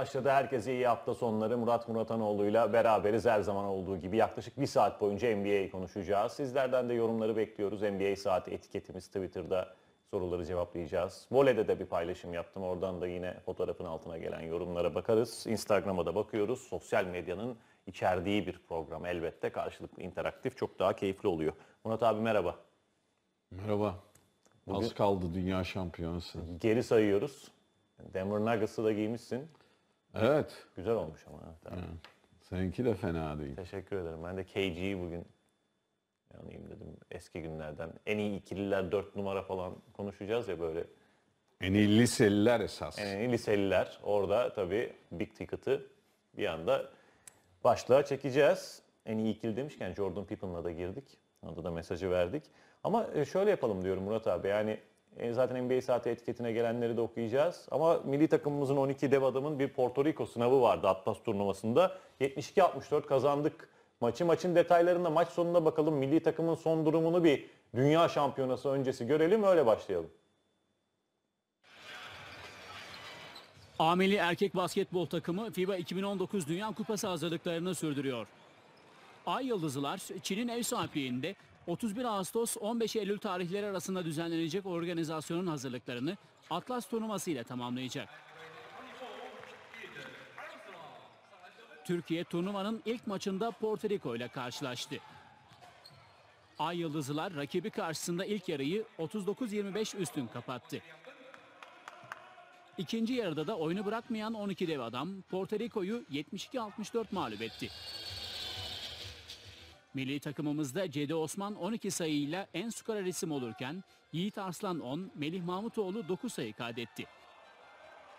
Başladı. Herkese iyi hafta sonları. Murat Muratanoğlu'yla beraberiz her zaman olduğu gibi. Yaklaşık bir saat boyunca NBA konuşacağız. Sizlerden de yorumları bekliyoruz. NBA saati etiketimiz Twitter'da soruları cevaplayacağız. Vole'de de bir paylaşım yaptım. Oradan da yine fotoğrafın altına gelen yorumlara bakarız. Instagram'a da bakıyoruz. Sosyal medyanın içerdiği bir program elbette. Karşılıklı interaktif çok daha keyifli oluyor. Murat abi merhaba. Merhaba. Bugün- Az kaldı dünya şampiyonası. Geri sayıyoruz. Denver Nuggets'ı da giymişsin. Evet. Güzel olmuş ama. evet, abi. Seninki de fena değil. Teşekkür ederim. Ben de KG'yi bugün yanayım dedim. Eski günlerden. En iyi ikililer 4 numara falan konuşacağız ya böyle. En iyi liseliler esas. En iyi liseliler. Orada tabii Big Ticket'ı bir anda başlığa çekeceğiz. En iyi ikili demişken Jordan Pippin'la da girdik. Orada da mesajı verdik. Ama e, şöyle yapalım diyorum Murat abi. Yani zaten NBA saati etiketine gelenleri de okuyacağız. Ama milli takımımızın 12 dev adamın bir Porto Rico sınavı vardı Atlas turnuvasında. 72-64 kazandık maçı. Maçın detaylarında maç sonunda bakalım milli takımın son durumunu bir dünya şampiyonası öncesi görelim öyle başlayalım. Ameli erkek basketbol takımı FIBA 2019 Dünya Kupası hazırlıklarını sürdürüyor. Ay Yıldızlılar Çin'in ev sahipliğinde 31 Ağustos 15 Eylül tarihleri arasında düzenlenecek organizasyonun hazırlıklarını Atlas turnuvası ile tamamlayacak. Türkiye turnuvanın ilk maçında Porto Rico ile karşılaştı. Ay Yıldızlılar rakibi karşısında ilk yarıyı 39-25 üstün kapattı. İkinci yarıda da oyunu bırakmayan 12 dev adam Porto Rico'yu 72-64 mağlup etti. Milli takımımızda Cedi Osman 12 sayıyla en skorer isim olurken Yiğit Arslan 10, Melih Mahmutoğlu 9 sayı kaydetti.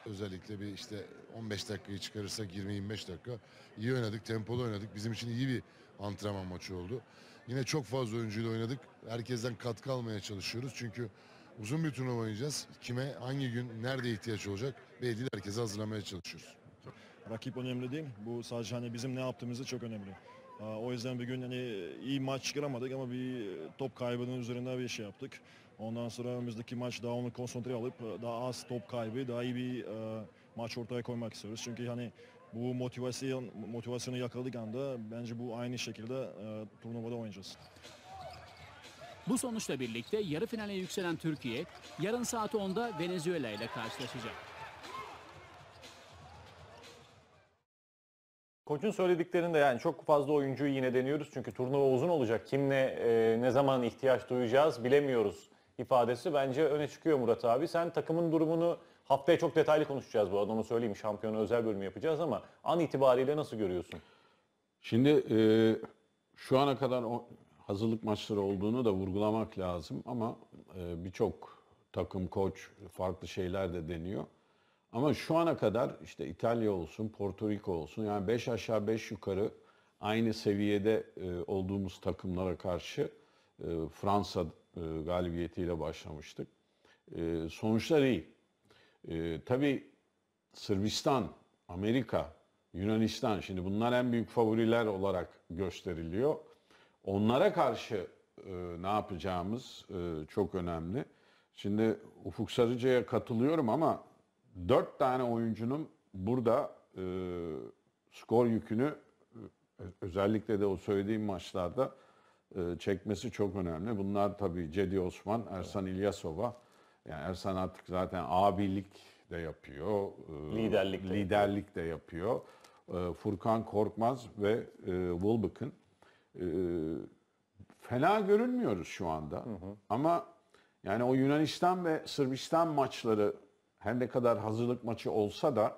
Özellikle bir işte 15 dakikayı çıkarırsak 20-25 dakika iyi oynadık, tempolu oynadık. Bizim için iyi bir antrenman maçı oldu. Yine çok fazla oyuncuyla oynadık. Herkesten katkı almaya çalışıyoruz. Çünkü uzun bir turnuva oynayacağız. Kime, hangi gün, nerede ihtiyaç olacak belli değil. Herkese hazırlamaya çalışıyoruz. Rakip önemli değil. Bu sadece hani bizim ne yaptığımızı çok önemli. O yüzden bir gün hani iyi maç çıkaramadık ama bir top kaybının üzerinde bir şey yaptık. Ondan sonra önümüzdeki maç daha onu konsantre alıp daha az top kaybı, daha iyi bir e, maç ortaya koymak istiyoruz. Çünkü hani bu motivasyon motivasyonu yakaladık anda bence bu aynı şekilde e, turnuvada oynayacağız. Bu sonuçla birlikte yarı finale yükselen Türkiye yarın saat 10'da Venezuela ile karşılaşacak. Koç'un söylediklerinde yani çok fazla oyuncuyu yine deniyoruz çünkü turnuva uzun olacak. Kimle e, ne zaman ihtiyaç duyacağız bilemiyoruz ifadesi bence öne çıkıyor Murat abi. Sen takımın durumunu haftaya çok detaylı konuşacağız bu arada onu söyleyeyim. Şampiyona özel bölüm yapacağız ama an itibariyle nasıl görüyorsun? Şimdi e, şu ana kadar o hazırlık maçları olduğunu da vurgulamak lazım ama e, birçok takım, koç farklı şeyler de deniyor. Ama şu ana kadar işte İtalya olsun, Porto Rico olsun yani 5 aşağı 5 yukarı aynı seviyede e, olduğumuz takımlara karşı e, Fransa e, galibiyetiyle başlamıştık. Sonuçlar iyi. Tabii Sırbistan, Amerika, Yunanistan şimdi bunlar en büyük favoriler olarak gösteriliyor. Onlara karşı ne yapacağımız çok önemli. Şimdi Ufuk Sarıcı'ya katılıyorum ama dört tane oyuncunun burada e, skor yükünü e, özellikle de o söylediğim maçlarda e, çekmesi çok önemli. Bunlar tabii Cedi Osman, Ersan İlyasova. Yani Ersan artık zaten abilik de yapıyor. e, Liderlik de liderlik de yapıyor. E, Furkan Korkmaz ve e, Wolbeck'ın e, fena görünmüyoruz şu anda. Ama yani o Yunanistan ve Sırbistan maçları her ne kadar hazırlık maçı olsa da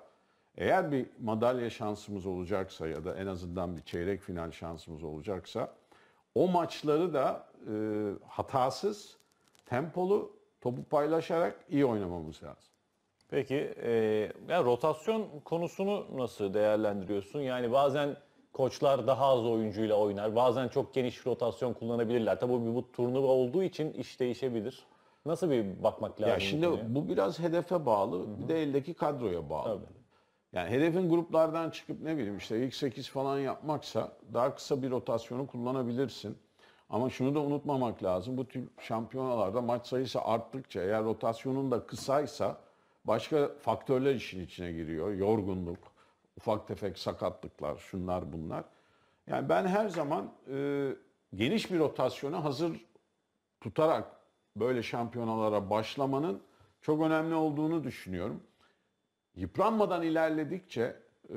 eğer bir madalya şansımız olacaksa ya da en azından bir çeyrek final şansımız olacaksa o maçları da e, hatasız, tempolu, topu paylaşarak iyi oynamamız lazım. Peki e, ya rotasyon konusunu nasıl değerlendiriyorsun? Yani bazen koçlar daha az oyuncuyla oynar. Bazen çok geniş rotasyon kullanabilirler. Tabii bu, bu turnuva olduğu için iş değişebilir. Nasıl bir bakmak lazım? Ya şimdi konuya? bu biraz hedefe bağlı, bir de eldeki kadroya bağlı. Tabii. Yani hedefin gruplardan çıkıp ne bileyim işte ilk 8 falan yapmaksa daha kısa bir rotasyonu kullanabilirsin. Ama şunu da unutmamak lazım. Bu tür şampiyonalarda maç sayısı arttıkça eğer rotasyonun da kısaysa başka faktörler işin içine giriyor. Yorgunluk, ufak tefek sakatlıklar, şunlar bunlar. Yani ben her zaman e, geniş bir rotasyona hazır tutarak böyle şampiyonalara başlamanın çok önemli olduğunu düşünüyorum. Yıpranmadan ilerledikçe, e,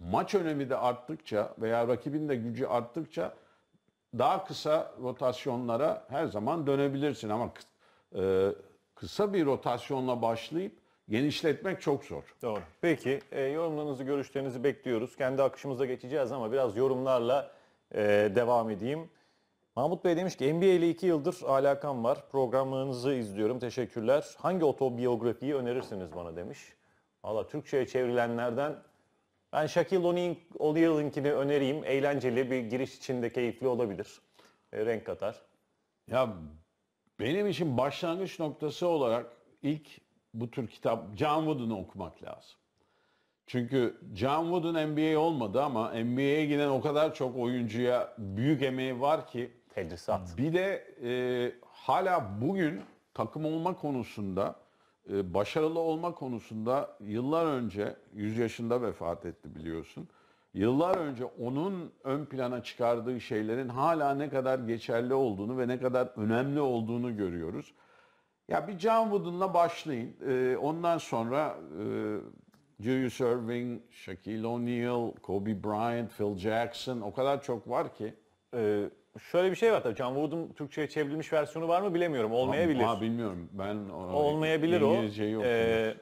maç önemi de arttıkça veya rakibin de gücü arttıkça daha kısa rotasyonlara her zaman dönebilirsin ama e, kısa bir rotasyonla başlayıp genişletmek çok zor. Doğru. Peki e, yorumlarınızı, görüşlerinizi bekliyoruz. Kendi akışımıza geçeceğiz ama biraz yorumlarla devam edeyim. Mahmut Bey demiş ki NBA ile 2 yıldır alakam var. Programlarınızı izliyorum. Teşekkürler. Hangi otobiyografiyi önerirsiniz bana demiş. Valla Türkçe'ye çevrilenlerden ben Shaquille O'Neal- O'Neal'ınkini önereyim. Eğlenceli bir giriş içinde keyifli olabilir. E, renk katar. Ya benim için başlangıç noktası olarak ilk bu tür kitap John Wooden'ı okumak lazım. Çünkü John Wooden NBA olmadı ama NBA'ye giden o kadar çok oyuncuya büyük emeği var ki Tedrisat. bir de e, hala bugün takım olma konusunda, e, başarılı olma konusunda yıllar önce, 100 yaşında vefat etti biliyorsun. Yıllar önce onun ön plana çıkardığı şeylerin hala ne kadar geçerli olduğunu ve ne kadar önemli olduğunu görüyoruz. Ya bir John Wooden'la başlayın. E, ondan sonra e, Julius Erving, Shaquille O'Neal, Kobe Bryant, Phil Jackson o kadar çok var ki. Ee, şöyle bir şey var tabii. John Wood'un Türkçe'ye çevrilmiş versiyonu var mı bilemiyorum. Olmayabilir. Ha, bilmiyorum. Ben o- Olmayabilir o. İngilizceyi Ee,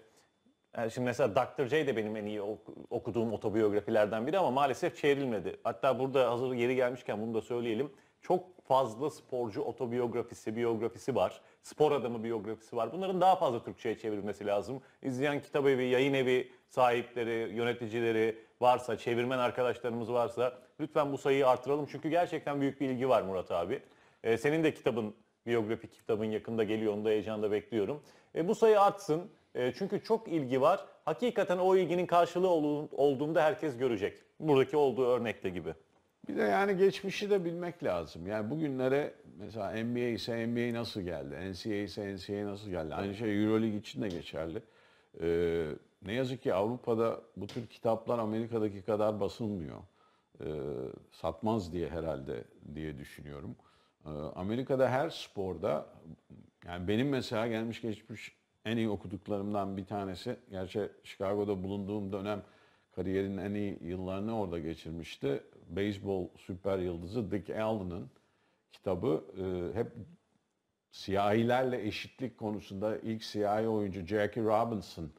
yani şimdi mesela Dr. J de benim en iyi ok- okuduğum otobiyografilerden biri ama maalesef çevrilmedi. Hatta burada hazır yeri gelmişken bunu da söyleyelim. Çok fazla sporcu otobiyografisi, biyografisi var. Spor adamı biyografisi var. Bunların daha fazla Türkçe'ye çevrilmesi lazım. İzleyen kitap evi, yayın evi sahipleri, yöneticileri varsa, çevirmen arkadaşlarımız varsa lütfen bu sayıyı artıralım. Çünkü gerçekten büyük bir ilgi var Murat abi. Ee, senin de kitabın, biyografik kitabın yakında geliyor. Onu da heyecanla bekliyorum. E, bu sayı artsın. E, çünkü çok ilgi var. Hakikaten o ilginin karşılığı ol- olduğunda herkes görecek. Buradaki olduğu örnekte gibi. Bir de yani geçmişi de bilmek lazım. Yani bugünlere mesela NBA ise NBA nasıl geldi? NCAA ise NCAA nasıl geldi? Aynı şey Euroleague için de geçerli. Ee, ne yazık ki Avrupa'da bu tür kitaplar Amerika'daki kadar basılmıyor. Ee, satmaz diye herhalde diye düşünüyorum. Ee, Amerika'da her sporda yani benim mesela gelmiş geçmiş en iyi okuduklarımdan bir tanesi. Gerçi Chicago'da bulunduğum dönem kariyerin en iyi yıllarını orada geçirmişti. Beyzbol süper yıldızı Dick Allen'ın kitabı e, hep siyahilerle eşitlik konusunda ilk siyahi oyuncu Jackie Robinson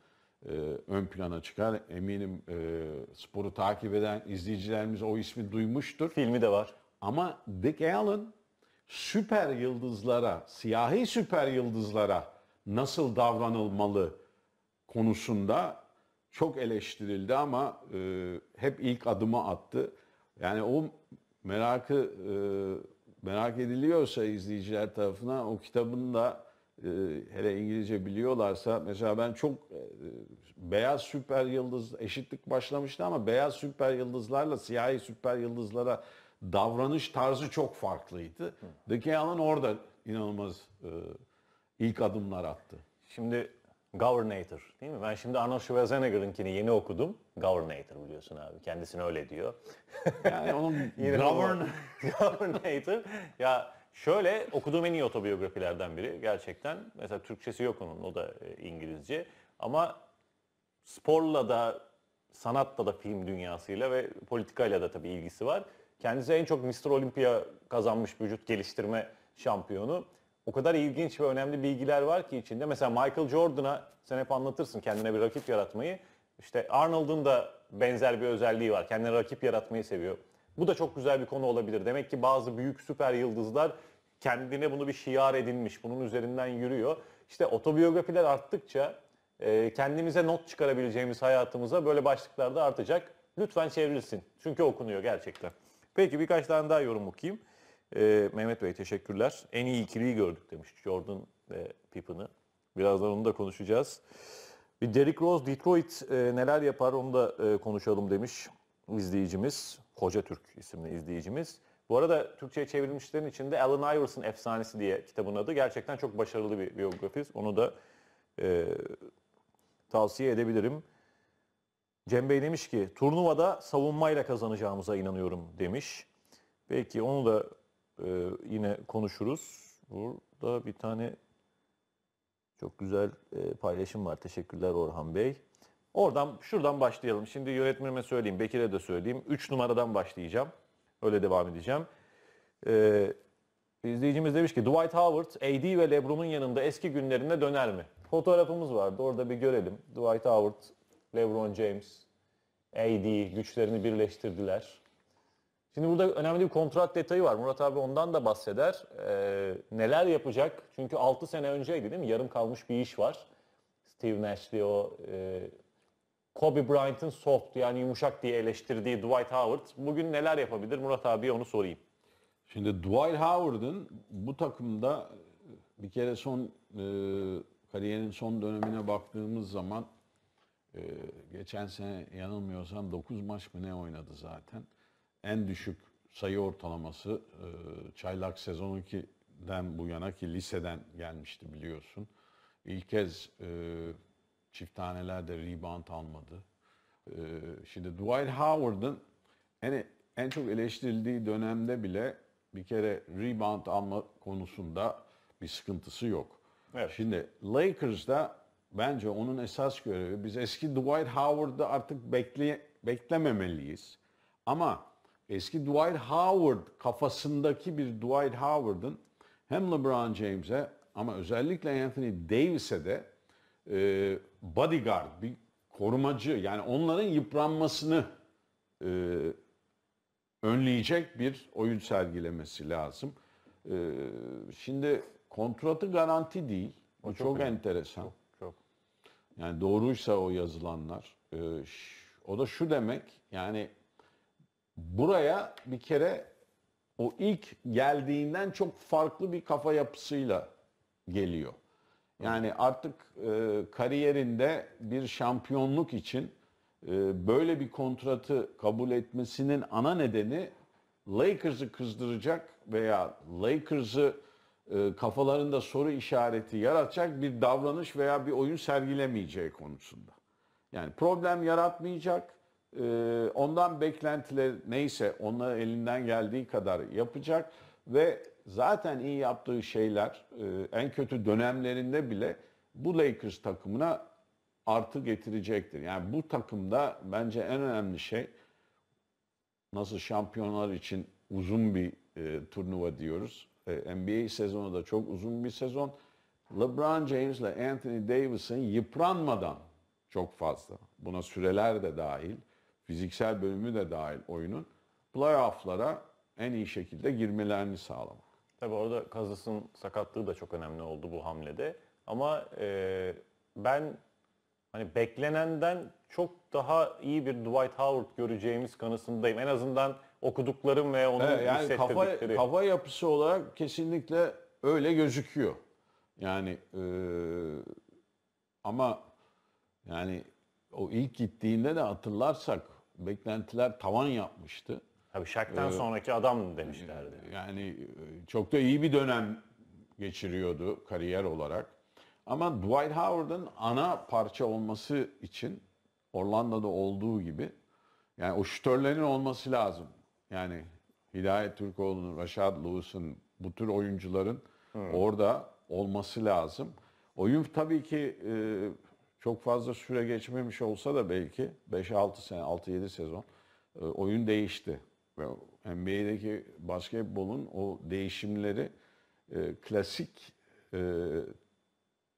e, ön plana çıkar. Eminim e, sporu takip eden izleyicilerimiz o ismi duymuştur. Filmi de var. Ama Dick Allen süper yıldızlara, siyahi süper yıldızlara nasıl davranılmalı konusunda çok eleştirildi ama e, hep ilk adımı attı. Yani o merakı e, merak ediliyorsa izleyiciler tarafından o kitabın da hele İngilizce biliyorlarsa mesela ben çok e, beyaz süper yıldız eşitlik başlamıştı ama beyaz süper yıldızlarla siyahi süper yıldızlara davranış tarzı çok farklıydı. Dick Allen orada inanılmaz e, ilk adımlar attı. Şimdi Governator değil mi? Ben şimdi Arnold Schwarzenegger'ınkini yeni okudum. Governator biliyorsun abi. Kendisine öyle diyor. Yani onun govern Governator. Ya şöyle okuduğum en iyi otobiyografilerden biri gerçekten. Mesela Türkçesi yok onun. O da e, İngilizce. Ama sporla da sanatla da film dünyasıyla ve politikayla da tabii ilgisi var. Kendisi en çok Mr. Olympia kazanmış vücut geliştirme şampiyonu. O kadar ilginç ve önemli bilgiler var ki içinde. Mesela Michael Jordan'a sen hep anlatırsın kendine bir rakip yaratmayı. İşte Arnold'un da benzer bir özelliği var. Kendine rakip yaratmayı seviyor. Bu da çok güzel bir konu olabilir. Demek ki bazı büyük süper yıldızlar kendine bunu bir şiar edinmiş. Bunun üzerinden yürüyor. İşte otobiyografiler arttıkça e, kendimize not çıkarabileceğimiz hayatımıza böyle başlıklar da artacak. Lütfen çevrilsin. Çünkü okunuyor gerçekten. Peki birkaç tane daha yorum okuyayım. E, Mehmet Bey teşekkürler. En iyi ikiliyi gördük demiş Jordan ve Pippen'ı. Birazdan onu da konuşacağız. Bir Derrick Rose Detroit e, neler yapar onu da e, konuşalım demiş izleyicimiz. Hoca Türk isimli izleyicimiz. Bu arada Türkçe'ye çevrilmişlerin içinde Allen Iverson Efsanesi diye kitabın adı. Gerçekten çok başarılı bir biyografi. Onu da e, tavsiye edebilirim. Cem Bey demiş ki turnuvada savunmayla kazanacağımıza inanıyorum demiş. Belki onu da e, yine konuşuruz. Burada bir tane çok güzel e, paylaşım var. Teşekkürler Orhan Bey. Oradan şuradan başlayalım. Şimdi yönetmenime söyleyeyim, Bekir'e de söyleyeyim. 3 numaradan başlayacağım. Öyle devam edeceğim. Ee, izleyicimiz demiş ki Dwight Howard, AD ve LeBron'un yanında eski günlerine döner mi? Fotoğrafımız vardı. Orada bir görelim. Dwight Howard, LeBron James, AD güçlerini birleştirdiler. Şimdi burada önemli bir kontrat detayı var. Murat abi ondan da bahseder. Ee, neler yapacak? Çünkü 6 sene önceydi değil mi? Yarım kalmış bir iş var. Steve Nash'li o e, Kobe Bryant'ın soft yani yumuşak diye eleştirdiği Dwight Howard bugün neler yapabilir? Murat abiye onu sorayım. Şimdi Dwight Howard'ın bu takımda bir kere son e, kariyerin son dönemine baktığımız zaman e, geçen sene yanılmıyorsam 9 maç mı ne oynadı zaten. En düşük sayı ortalaması e, çaylak sezonu den bu yana ki liseden gelmişti biliyorsun. İlk kez e, çift tanelerde rebound almadı. E, şimdi Dwight Howard'ın en, en çok eleştirildiği dönemde bile bir kere rebound alma konusunda bir sıkıntısı yok. Evet. Şimdi Lakers'da bence onun esas görevi biz eski Dwight Howard'ı artık bekle, beklememeliyiz. Ama eski Dwight Howard kafasındaki bir Dwight Howard'ın hem LeBron James'e ama özellikle Anthony Davis'e de e, bodyguard, bir korumacı yani onların yıpranmasını e, önleyecek bir oyun sergilemesi lazım. Ee, şimdi kontratı garanti değil. O çok, önemli. enteresan. Çok. Yani doğruysa o yazılanlar. Ş- o da şu demek yani buraya bir kere o ilk geldiğinden çok farklı bir kafa yapısıyla geliyor. Yani artık e, kariyerinde bir şampiyonluk için e, böyle bir kontratı kabul etmesinin ana nedeni Lakers'ı kızdıracak veya Lakers'ı e, kafalarında soru işareti yaratacak bir davranış veya bir oyun sergilemeyeceği konusunda. Yani problem yaratmayacak. e, ondan beklentiler neyse onlar elinden geldiği kadar yapacak ve zaten iyi yaptığı şeyler e, en kötü dönemlerinde bile bu Lakers takımına artı getirecektir. Yani bu takımda bence en önemli şey nasıl şampiyonlar için uzun bir e, turnuva diyoruz. E, NBA sezonu da çok uzun bir sezon. LeBron James ile Anthony Davis'in yıpranmadan çok fazla, buna süreler de dahil, fiziksel bölümü de dahil oyunun playoff'lara en iyi şekilde girmelerini sağlamak. Tabii orada Kazıs'ın sakatlığı da çok önemli oldu bu hamlede. Ama e, ben hani beklenenden çok daha iyi bir Dwight Howard göreceğimiz kanısındayım. En azından okuduklarım ve onun Evet, yani kafa, kafa yapısı olarak kesinlikle öyle gözüküyor. Yani e, ama yani o ilk gittiğinde de hatırlarsak beklentiler tavan yapmıştı. Tabii Shaq'tan sonraki adam demişlerdi. Yani e, çok da iyi bir dönem geçiriyordu kariyer olarak. Ama Dwight Howard'ın ana parça olması için Orlando'da olduğu gibi yani o şütörlerin olması lazım. Yani Hidayet Türkoğlu'nun, Rashad Lewis'ın bu tür oyuncuların orada olması lazım. Oyun tabii ki e, çok fazla süre geçmemiş olsa da belki 5-6 sene, 6-7 sezon e, oyun değişti. Ve NBA'deki basketbolun o değişimleri e, klasik e,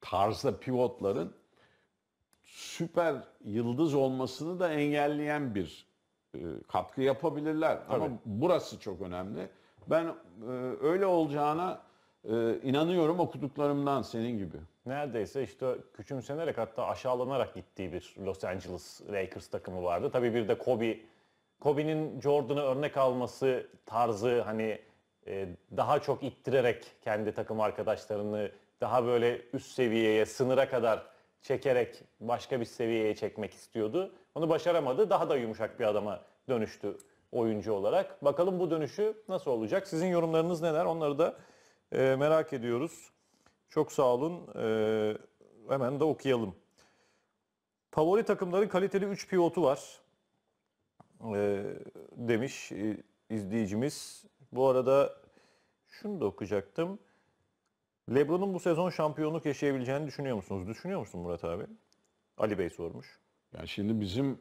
tarzda pivotların süper yıldız olmasını da engelleyen bir e, katkı yapabilirler. Ama Tabii. burası çok önemli. Ben e, öyle olacağına e, inanıyorum okuduklarımdan senin gibi. Neredeyse işte küçümsenerek hatta aşağılanarak gittiği bir Los Angeles Lakers takımı vardı. Tabii bir de Kobe. Kobe'nin Jordan'ı örnek alması tarzı hani e, daha çok ittirerek kendi takım arkadaşlarını daha böyle üst seviyeye, sınıra kadar çekerek başka bir seviyeye çekmek istiyordu. Onu başaramadı. Daha da yumuşak bir adama dönüştü oyuncu olarak. Bakalım bu dönüşü nasıl olacak? Sizin yorumlarınız neler? Onları da e, merak ediyoruz. Çok sağ olun. E, hemen de okuyalım. Favori takımların kaliteli 3 pivotu var. Ee, demiş e, izleyicimiz. Bu arada şunu da okuyacaktım. LeBron'un bu sezon şampiyonluk yaşayabileceğini düşünüyor musunuz? Düşünüyor musun Murat abi? Ali Bey sormuş. Yani şimdi bizim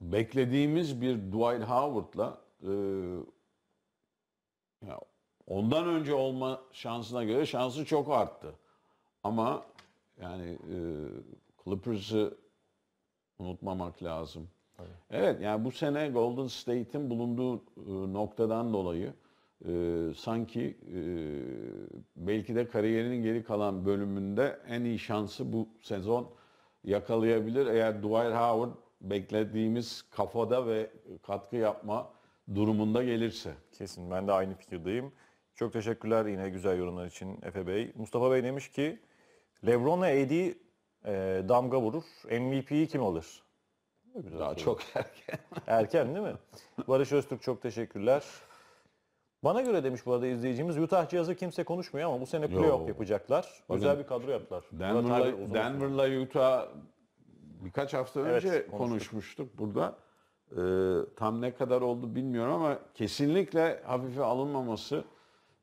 beklediğimiz bir Dwight Howard'la e, ya ondan önce olma şansına göre şansı çok arttı. Ama yani e, Clippers'ı unutmamak lazım. Evet yani bu sene Golden State'in bulunduğu e, noktadan dolayı e, sanki e, belki de kariyerinin geri kalan bölümünde en iyi şansı bu sezon yakalayabilir. Eğer Dwight Howard beklediğimiz kafada ve katkı yapma durumunda gelirse. Kesin ben de aynı fikirdeyim. Çok teşekkürler yine güzel yorumlar için Efe Bey. Mustafa Bey demiş ki Lebron'la AD e, damga vurur. MVP'yi kim alır? Daha çok erken. Erken değil mi? Barış Öztürk çok teşekkürler. Bana göre demiş bu arada izleyicimiz Utah Jazz'ı kimse konuşmuyor ama bu sene playoff Yo. yapacaklar. Bakın, Güzel bir kadro yaptılar. Denver'la, uzun Denver'la Utah birkaç hafta Evet, önce konuştuk. konuşmuştuk burada. Ee, tam ne kadar oldu bilmiyorum ama kesinlikle hafife alınmaması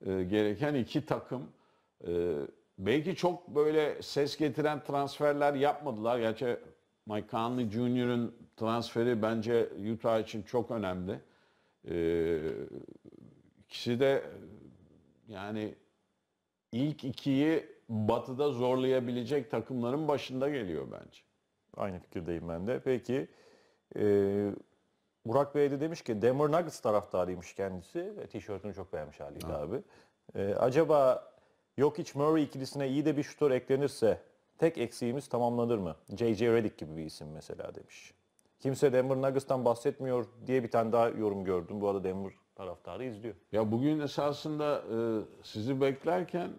e, gereken iki takım. Ee, belki çok böyle ses getiren transferler yapmadılar. Gerçi Mike Conley Jr.'ın transferi bence Utah için çok önemli. Ee, ikisi de yani ilk ikiyi batıda zorlayabilecek takımların başında geliyor bence. Aynı fikirdeyim ben de. Peki e, Burak Bey de demiş ki Denver Nuggets taraftarıymış kendisi. ve Tişörtünü çok beğenmiş haliyle abi. E, acaba Jokic Murray ikilisine iyi de bir şutör eklenirse tek eksiğimiz tamamlanır mı? J.J. Redick gibi bir isim mesela demiş. Kimse Denver Nuggets'tan bahsetmiyor diye bir tane daha yorum gördüm. Bu arada Denver taraftarı izliyor. Ya bugün esasında e, sizi beklerken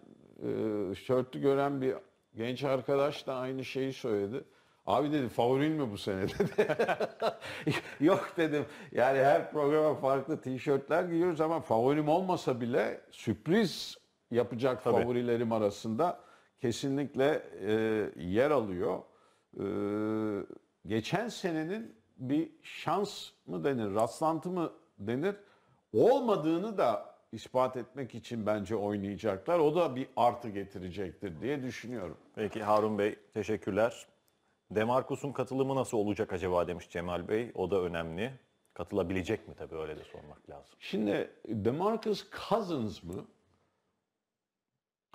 e, şörtlü gören bir genç arkadaş da aynı şeyi söyledi. Abi dedi favorin mi bu sene dedi. Yok dedim. Yani her programa farklı tişörtler giyiyoruz ama favorim olmasa bile sürpriz yapacak Tabii. favorilerim arasında kesinlikle e, yer alıyor. E, geçen senenin bir şans mı denir, rastlantı mı denir? Olmadığını da ispat etmek için bence oynayacaklar. O da bir artı getirecektir diye düşünüyorum. Peki Harun Bey teşekkürler. Demarcus'un katılımı nasıl olacak acaba demiş Cemal Bey. O da önemli. Katılabilecek mi tabii öyle de sormak lazım. Şimdi DeMarcus Cousins mı?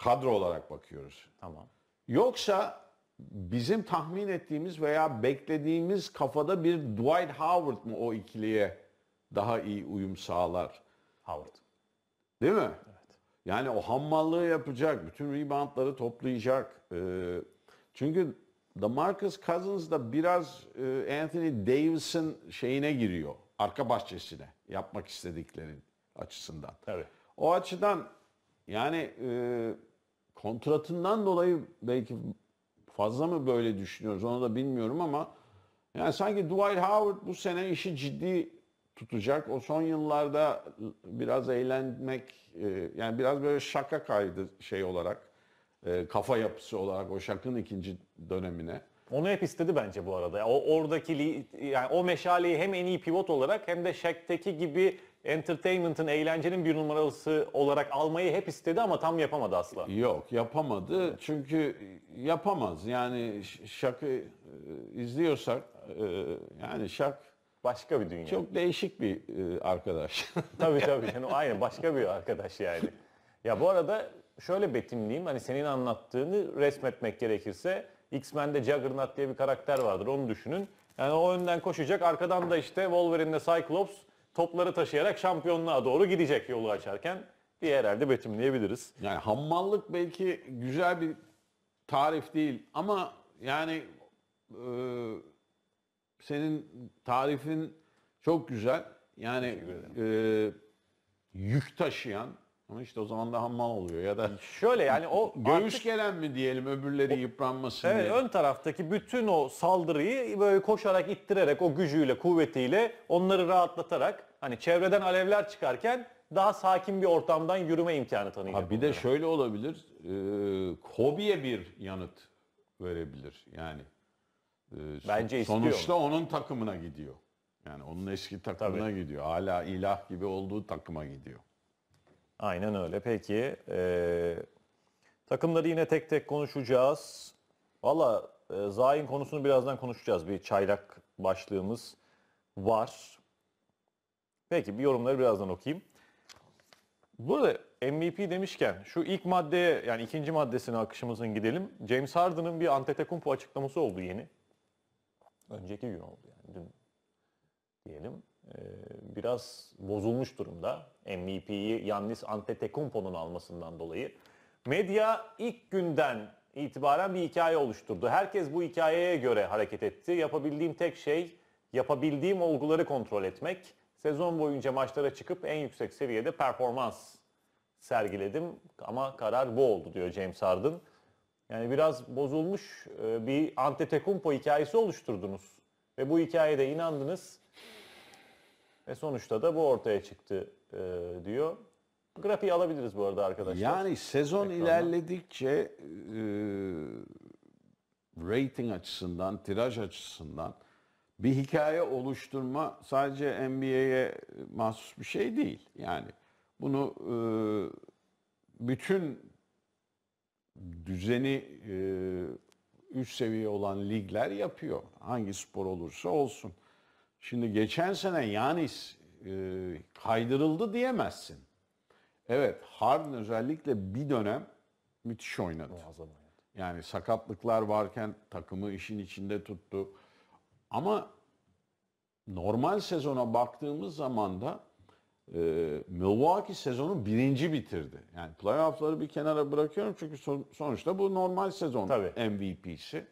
Kadro olarak bakıyoruz. Tamam. Yoksa bizim tahmin ettiğimiz veya beklediğimiz kafada bir Dwight Howard mı o ikiliye daha iyi uyum sağlar? Howard. Değil mi? Yani o hammallığı yapacak, bütün reboundları toplayacak. Ee, çünkü DeMarcus Cousins da biraz e, Anthony Davis'in şeyine giriyor. Arka bahçesine yapmak istediklerin açısından. Tabii. O açıdan yani e, kontratından dolayı belki fazla mı böyle düşünüyoruz onu da bilmiyorum ama yani sanki Dwight Howard bu sene işi ciddi tutacak. O son yıllarda biraz eğlenmek e, yani biraz böyle şaka kaydı şey olarak e, kafa yapısı olarak o şakın ikinci dönemine. Onu hep istedi bence bu arada. O oradaki yani o meşaleyi hem en iyi pivot olarak hem de Shaq'teki gibi entertainment'ın, eğlencenin bir numaralısı olarak almayı hep istedi ama tam yapamadı asla. Yok yapamadı çünkü yapamaz yani ş- şakı e, izliyorsak e, yani şak Başka bir dünya. Çok değişik bir e, arkadaş. Tabii tabii. Yani aynı başka bir arkadaş yani. Ya bu arada şöyle betimleyeyim. Hani senin anlattığını resmetmek gerekirse X-Men'de Juggernaut diye bir karakter vardır. Onu düşünün. Yani o önden koşacak. Arkadan da işte Wolverine'de Cyclops topları taşıyarak şampiyonluğa doğru gidecek yolu açarken diye herhalde betimleyebiliriz. yani hammallık belki güzel bir tarif değil ama yani e, senin tarifin çok güzel. Yani e, yük taşıyan ama işte o zaman da hammal oluyor ya da Şöyle yani o göğüs artık- gelen mi diyelim öbürleri yıpranmasın Evet, diye. ön taraftaki bütün o saldırıyı böyle koşarak ittirerek o gücüyle, kuvvetiyle onları rahatlatarak hani çevreden alevler çıkarken daha sakin bir ortamdan yürüme imkanı tanıyacak. Ha, bir de şöyle olabilir. E, Kobe'ye bir yanıt verebilir. Yani e, Bence istiyor sonuçta onun takımına gidiyor. Yani onun eski takımına gidiyor. Hala ilah gibi olduğu takıma gidiyor. Aynen öyle. Peki e, takımları yine tek tek konuşacağız. Valla e, Zayn konusunu birazdan konuşacağız. Bir çaylak başlığımız var. Peki bir yorumları birazdan okuyayım. Burada MVP demişken şu ilk maddeye yani ikinci maddesine akışımızın gidelim. James Harden'ın bir Antetokounmpo açıklaması oldu yeni. Önceki gün oldu yani dün diyelim. Ee, biraz bozulmuş durumda. MVP'yi Yannis Antetokounmpo'nun almasından dolayı. Medya ilk günden itibaren bir hikaye oluşturdu. Herkes bu hikayeye göre hareket etti. Yapabildiğim tek şey yapabildiğim olguları kontrol etmek. Sezon boyunca maçlara çıkıp en yüksek seviyede performans sergiledim ama karar bu oldu diyor James Harden. Yani biraz bozulmuş e, bir Antetokounmpo hikayesi oluşturdunuz. Ve bu hikayede inandınız. Ve sonuçta da bu ortaya çıktı e, diyor. Grafiği alabiliriz bu arada arkadaşlar. Yani sezon Ekranda. ilerledikçe e, rating açısından, tiraj açısından bir hikaye oluşturma sadece NBA'ye mahsus bir şey değil. Yani bunu e, bütün düzeni e, üst seviye olan ligler yapıyor. Hangi spor olursa olsun. Şimdi geçen sene Yanis e, kaydırıldı diyemezsin. Evet Harden özellikle bir dönem müthiş oynadı. Muazzam oynadı. Yani sakatlıklar varken takımı işin içinde tuttu. Ama normal sezona baktığımız zaman da e, Milwaukee sezonu birinci bitirdi. Yani playoff'ları bir kenara bırakıyorum çünkü son- sonuçta bu normal sezon Tabii. MVP'si.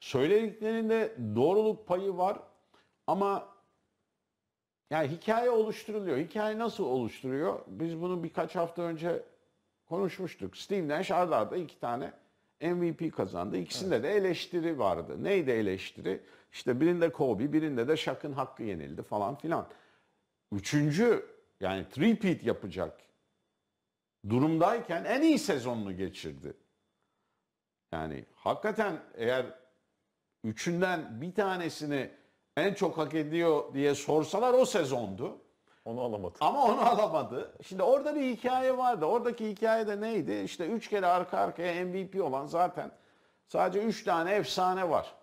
Söylediklerinde doğruluk payı var ama yani hikaye oluşturuluyor. Hikaye nasıl oluşturuyor? Biz bunu birkaç hafta önce konuşmuştuk. Steve Nash arda arda iki tane MVP kazandı. İkisinde de eleştiri vardı. Neydi eleştiri? İşte birinde Kobe, birinde de Shaq'ın hakkı yenildi falan filan. Üçüncü yani three-peat yapacak durumdayken en iyi sezonunu geçirdi. Yani hakikaten eğer üçünden bir tanesini en çok hak ediyor diye sorsalar o sezondu. Onu alamadı. Ama onu alamadı. Şimdi orada bir hikaye vardı. Oradaki hikaye de neydi? İşte üç kere arka arkaya MVP olan zaten sadece üç tane efsane var.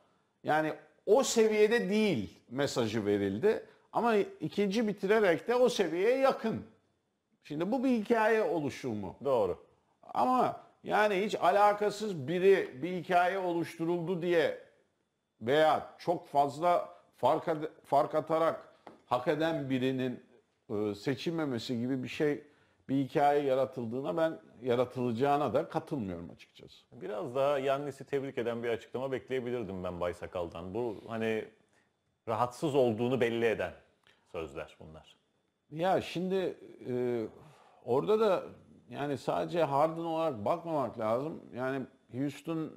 Yani o seviyede değil mesajı verildi. Ama ikinci bitirerek de o seviyeye yakın. Şimdi bu bir hikaye oluşumu. Doğru. Ama yani hiç alakasız biri bir hikaye oluşturuldu diye veya çok fazla fark, fark atarak hak eden birinin e, seçilmemesi gibi bir şey bir hikaye yaratıldığına ben yaratılacağına da katılmıyorum açıkçası. Biraz daha Yannis'i tebrik eden bir açıklama bekleyebilirdim ben Bay Sakal'dan. Bu hani rahatsız olduğunu belli eden sözler bunlar. Ya şimdi e, orada da yani sadece Harden olarak bakmamak lazım. Yani Houston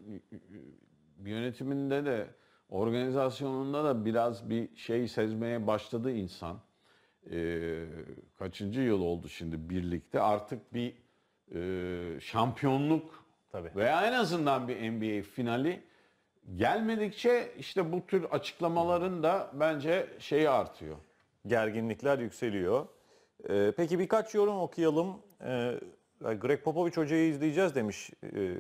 yönetiminde de organizasyonunda da biraz bir şey sezmeye başladı insan. E, kaçıncı yıl oldu şimdi birlikte artık bir e, şampiyonluk Tabii. veya en azından bir NBA finali gelmedikçe işte bu tür açıklamaların da bence şeyi artıyor. Gerginlikler yükseliyor. Ee, peki birkaç yorum okuyalım. Ee, Greg Popovich hocayı izleyeceğiz demiş e,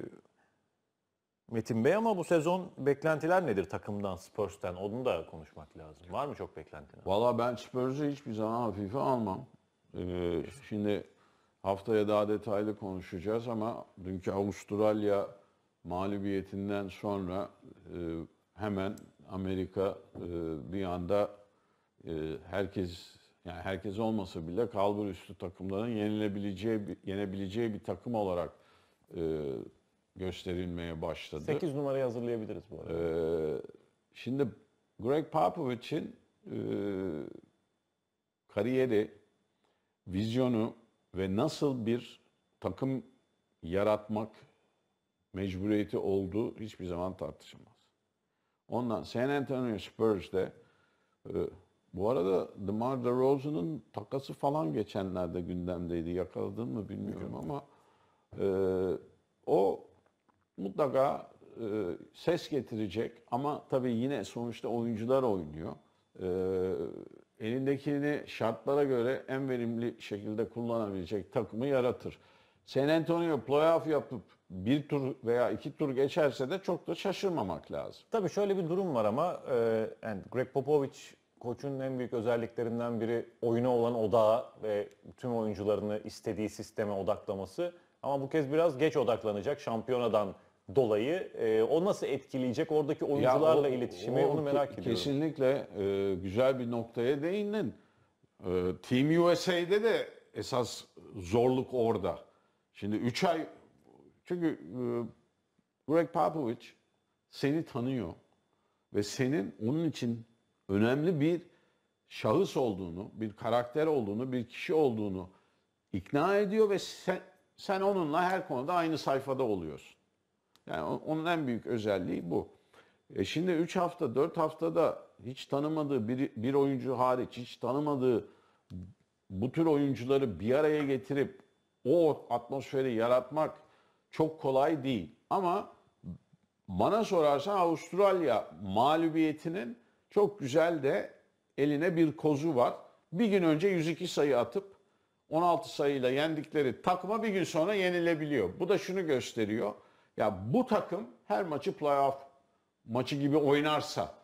Metin Bey ama bu sezon beklentiler nedir takımdan, Spurs'ten? Onu da konuşmak lazım. Var mı çok beklentiniz? Valla ben Spurs'u hiçbir zaman hafife almam. Ee, şimdi haftaya daha detaylı konuşacağız ama dünkü Avustralya mağlubiyetinden sonra e, hemen Amerika e, bir anda e, herkes yani herkes olmasa bile kalbur üstü takımların yenilebileceği yenebileceği bir takım olarak e, gösterilmeye başladı. 8 numarayı hazırlayabiliriz bu arada. Ee, şimdi Greg Popovich'in e, kariyeri, vizyonu ve nasıl bir takım yaratmak mecburiyeti olduğu hiçbir zaman tartışılmaz. Ondan San Antonio Spurs'te e, bu arada DeMar DeRozan'ın takası falan geçenlerde gündemdeydi. Yakaladın mı bilmiyorum ama e, o mutlaka e, ses getirecek ama tabii yine sonuçta oyuncular oynuyor. E, elindekini şartlara göre en verimli şekilde kullanabilecek takımı yaratır. San Antonio playoff yapıp bir tur veya iki tur geçerse de çok da şaşırmamak lazım. Tabii şöyle bir durum var ama e, yani Greg Popovich koçun en büyük özelliklerinden biri oyuna olan odağı ve tüm oyuncularını istediği sisteme odaklaması. Ama bu kez biraz geç odaklanacak şampiyonadan dolayı. E, o nasıl etkileyecek oradaki oyuncularla o- iletişimi o onu merak ediyorum. Kesinlikle e, güzel bir noktaya değindin. E, Team USA'de de esas zorluk orada. Şimdi 3 ay çünkü e, Greg Popovich seni tanıyor ve senin onun için önemli bir şahıs olduğunu, bir karakter olduğunu, bir kişi olduğunu ikna ediyor ve sen, sen onunla her konuda aynı sayfada oluyorsun. Yani onun en büyük özelliği bu. E şimdi 3 hafta, 4 haftada hiç tanımadığı bir, bir oyuncu hariç hiç tanımadığı bu tür oyuncuları bir araya getirip o atmosferi yaratmak çok kolay değil. Ama bana sorarsan Avustralya mağlubiyetinin çok güzel de eline bir kozu var. Bir gün önce 102 sayı atıp 16 sayıyla yendikleri takıma bir gün sonra yenilebiliyor. Bu da şunu gösteriyor. Ya bu takım her maçı playoff maçı gibi oynarsa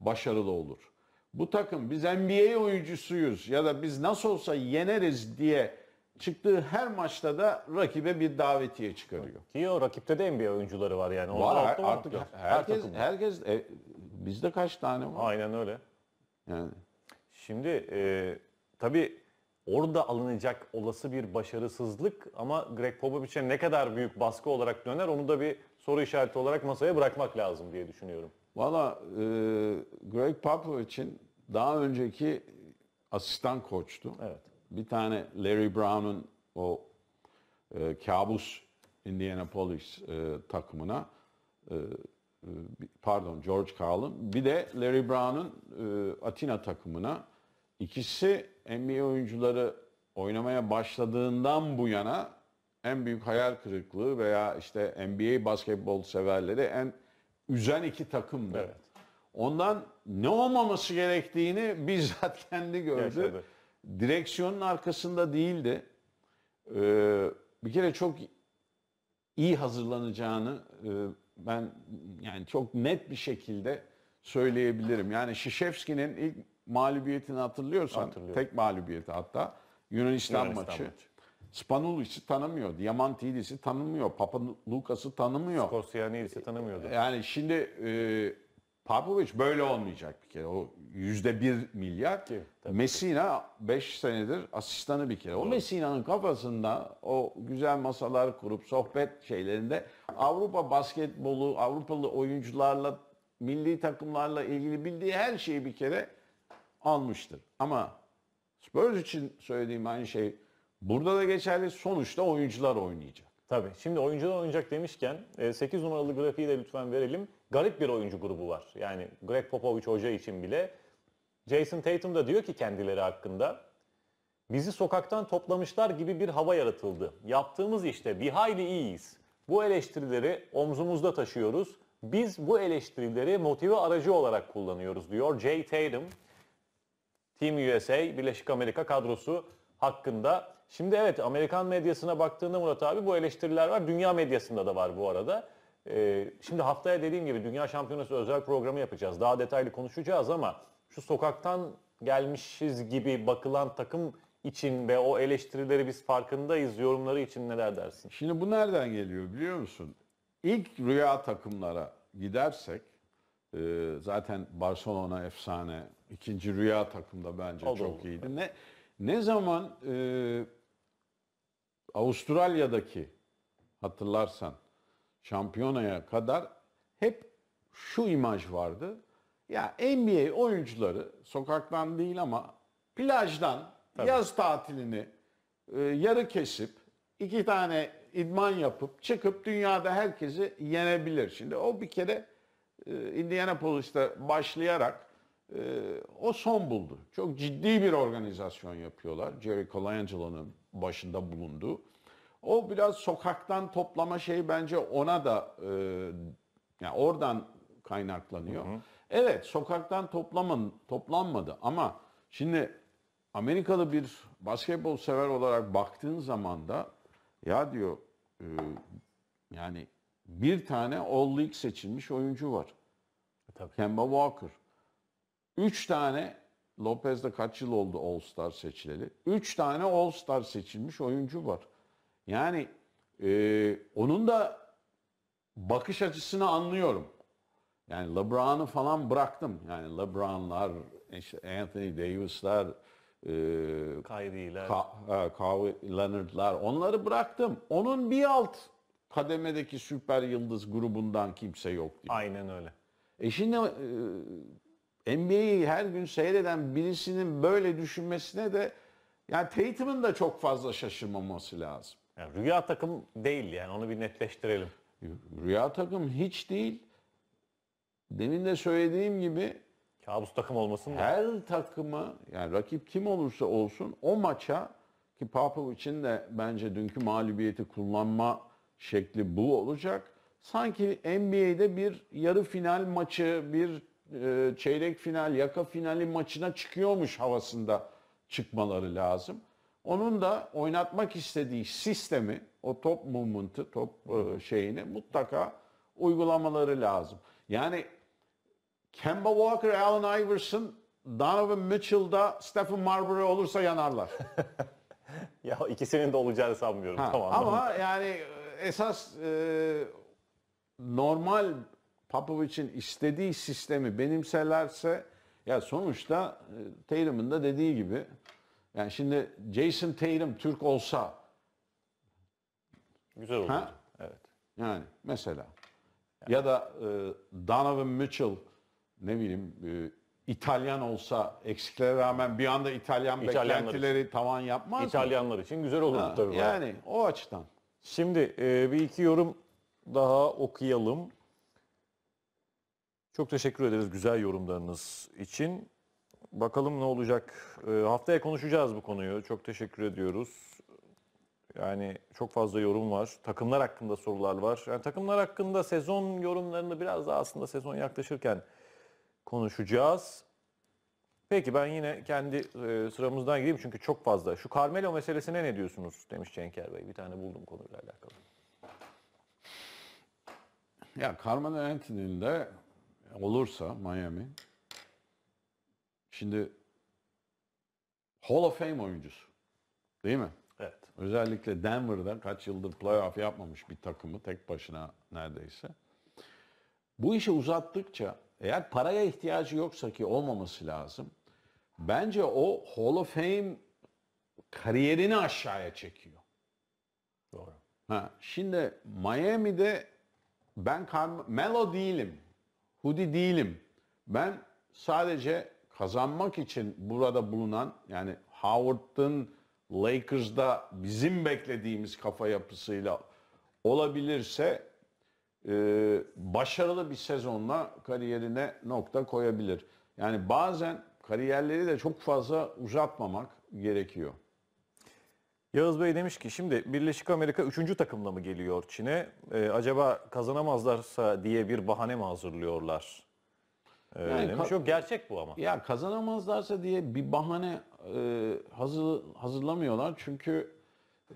başarılı olur. Bu takım biz NBA oyuncusuyuz ya da biz nasıl olsa yeneriz diye çıktığı her maçta da rakibe bir davetiye çıkarıyor. Ki o rakipte de NBA oyuncuları var yani. Var atlamak artık. Her herkes takımda. herkes e, bizde kaç tane var? Aynen öyle. Yani Şimdi e, tabii orada alınacak olası bir başarısızlık ama Greg Popovich'e ne kadar büyük baskı olarak döner onu da bir soru işareti olarak masaya bırakmak lazım diye düşünüyorum. Valla e, Greg Popovich'in daha önceki asistan koçtu. Evet. Bir tane Larry Brown'un o e, kabus Indianapolis e, takımına e, e, pardon George Karl'ın bir de Larry Brown'un e, Atina takımına ikisi NBA oyuncuları oynamaya başladığından bu yana en büyük hayal kırıklığı veya işte NBA basketbol severleri en üzen iki takımdı. Evet. Ondan ne olmaması gerektiğini bizzat kendi gördü. Yaşadı. Direksiyonun arkasında değildi. Ee, bir kere çok iyi hazırlanacağını e, ben yani çok net bir şekilde söyleyebilirim. Yani Şişevski'nin ilk mağlubiyetini hatırlıyorsan, Hatırlıyorum. tek mağlubiyeti hatta Yunanistan, Yunanistan maçı. maçı. Spanulis'i tanımıyor, Diamantidis'i tanımıyor, Papadlukas'ı tanımıyor. Korsiyanidis'i tanımıyordu. Yani şimdi e, Popovic böyle olmayacak bir kere. O yüzde bir milyar. Ki, tabii Messina 5 senedir asistanı bir kere. O Messina'nın kafasında o güzel masalar kurup sohbet şeylerinde Avrupa basketbolu, Avrupalı oyuncularla, milli takımlarla ilgili bildiği her şeyi bir kere almıştır. Ama Spurs için söylediğim aynı şey burada da geçerli. Sonuçta oyuncular oynayacak. Tabii. Şimdi oyuncular oynayacak demişken 8 numaralı grafiği de lütfen verelim. Garip bir oyuncu grubu var. Yani Greg Popovich hoca için bile. Jason Tatum da diyor ki kendileri hakkında bizi sokaktan toplamışlar gibi bir hava yaratıldı. Yaptığımız işte bir hayli iyiyiz. Bu eleştirileri omzumuzda taşıyoruz. Biz bu eleştirileri motive aracı olarak kullanıyoruz diyor Jay Tatum. Team USA Birleşik Amerika kadrosu hakkında. Şimdi evet Amerikan medyasına baktığında Murat abi bu eleştiriler var. Dünya medyasında da var bu arada. Ee, şimdi haftaya dediğim gibi Dünya Şampiyonası özel programı yapacağız. Daha detaylı konuşacağız ama şu sokaktan gelmişiz gibi bakılan takım için ve o eleştirileri biz farkındayız yorumları için neler dersin? Şimdi bu nereden geliyor biliyor musun? İlk rüya takımlara gidersek e, zaten Barcelona efsane. ikinci rüya takımda bence O çok iyiydi. Ne ne zaman e, Avustralya'daki hatırlarsan şampiyonaya kadar hep şu imaj vardı. Ya NBA oyuncuları sokaktan değil ama plajdan yaz tatilini e, yarı kesip iki tane idman yapıp çıkıp dünyada herkesi yenebilir. Şimdi o bir kere Indianapolis'te başlayarak e, o son buldu. Çok ciddi bir organizasyon yapıyorlar. Jerry Colangelo'nun başında bulunduğu. O biraz sokaktan toplama şeyi bence ona da e, Yani oradan kaynaklanıyor. Evet sokaktan toplaman, toplanmadı ama şimdi Amerikalı bir basketbol sever olarak baktığın zaman da ya diyor e, yani bir tane All League seçilmiş oyuncu var. Tabii. Kemba Walker. Üç tane Lopez'de kaç yıl oldu All Star seçileli? Üç tane All Star seçilmiş oyuncu var. Yani e, onun da bakış açısını anlıyorum. Yani LeBron'u falan bıraktım. Yani LeBron'lar, işte Anthony Davis'ler, e, Kyrie'ler. Ka- e, Kawhi Leonard'lar onları bıraktım. Onun bir alt kademedeki süper yıldız grubundan kimse yok diyor. Aynen öyle. E şimdi e, NBA'yi her gün seyreden birisinin böyle düşünmesine de yani Tatum'un da çok fazla şaşırmaması lazım. Yani rüya takım değil yani onu bir netleştirelim. Rüya takım hiç değil. Demin de söylediğim gibi Kabus takım olmasın da. her takımı yani rakip kim olursa olsun o maça ki Popovic'in de bence dünkü mağlubiyeti kullanma şekli bu olacak. Sanki NBA'de bir yarı final maçı, bir e, çeyrek final, yaka finali maçına çıkıyormuş havasında çıkmaları lazım. Onun da oynatmak istediği sistemi, o top movement'ı, top e, şeyini mutlaka uygulamaları lazım. Yani Kemba Walker, Allen Iverson, Donovan Mitchell'da Stephen Marbury olursa yanarlar. Ya ikisinin de olacağını sanmıyorum. Ha, tamam. Ama yani e, esas e, normal Popovic'in istediği sistemi benimselerse ya sonuçta e, Tatum'un da dediği gibi yani şimdi Jason Tatum Türk olsa Güzel oldu. Ha? Evet. Yani mesela. Ya da e, Donovan Mitchell ne bileyim e, İtalyan olsa eksiklere rağmen bir anda İtalyan İtalyanlar beklentileri tavan yapmaz mı? İtalyanlar için güzel olur tabii. Yani o açıdan. Şimdi e, bir iki yorum daha okuyalım. Çok teşekkür ederiz güzel yorumlarınız için. Bakalım ne olacak. E, haftaya konuşacağız bu konuyu. Çok teşekkür ediyoruz. Yani çok fazla yorum var. Takımlar hakkında sorular var. Yani takımlar hakkında sezon yorumlarını biraz daha aslında sezon yaklaşırken konuşacağız. Peki ben yine kendi e, sıramızdan gideyim çünkü çok fazla. Şu Carmelo meselesine ne diyorsunuz demiş Cenker Bey. Bir tane buldum konuyla alakalı. Ya Carmelo Anthony'nin de olursa Miami şimdi Hall of Fame oyuncusu. Değil mi? Evet. Özellikle Denver'da kaç yıldır playoff yapmamış bir takımı tek başına neredeyse. Bu işi uzattıkça eğer paraya ihtiyacı yoksa ki olmaması lazım. Bence o Hall of Fame kariyerini aşağıya çekiyor. Doğru. Ha, şimdi Miami'de ben Carm- Melo değilim. Hudi değilim. Ben sadece kazanmak için burada bulunan yani Howard'ın Lakers'da bizim beklediğimiz kafa yapısıyla olabilirse e, başarılı bir sezonla kariyerine nokta koyabilir. Yani bazen kariyerleri de çok fazla uzatmamak gerekiyor. Yağız Bey demiş ki şimdi Birleşik Amerika 3. takımla mı geliyor Çin'e? Ee, acaba kazanamazlarsa diye bir bahane mi hazırlıyorlar? Ee, Yani demiş. Yok gerçek bu ama. Ya kazanamazlarsa diye bir bahane e, hazır, hazırlamıyorlar. Çünkü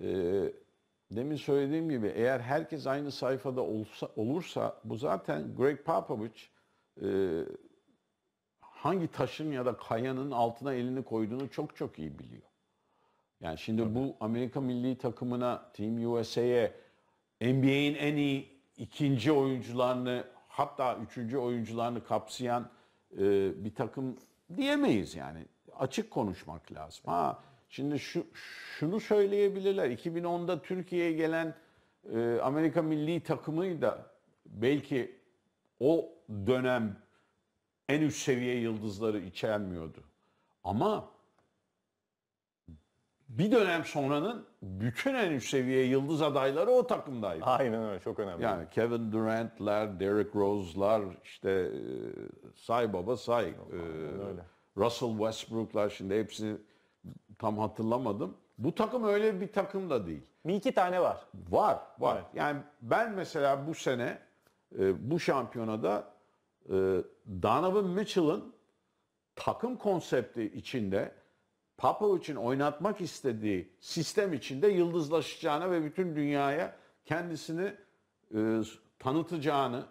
e, demin söylediğim gibi eğer herkes aynı sayfada olsa, olursa bu zaten Greg Popovich e, hangi taşın ya da kayanın altına elini koyduğunu çok çok iyi biliyor. Yani şimdi bu Amerika milli takımına, Team USA'ye NBA'in en iyi ikinci oyuncularını hatta üçüncü oyuncularını kapsayan e, bir takım diyemeyiz yani. Açık konuşmak lazım. Ha şimdi şu şunu söyleyebilirler. 2010'da Türkiye'ye gelen e, Amerika milli takımı da belki o dönem en üst seviye yıldızları içermiyordu. Ama bir dönem sonranın bütün en üst seviye yıldız adayları o takımdaydı. Aynen öyle çok önemli. Yani Kevin Durant'ler, Derrick Rose'lar, işte e, say baba say. e. Russell Westbrook'lar şimdi hepsini tam hatırlamadım. Bu takım öyle bir takım da değil. Bir iki tane var. Var, var. Evet. Yani ben mesela bu sene e, bu şampiyonada Donovan Mitchell'ın takım konsepti içinde Popovic'in oynatmak istediği sistem içinde yıldızlaşacağını ve bütün dünyaya kendisini e, tanıtacağını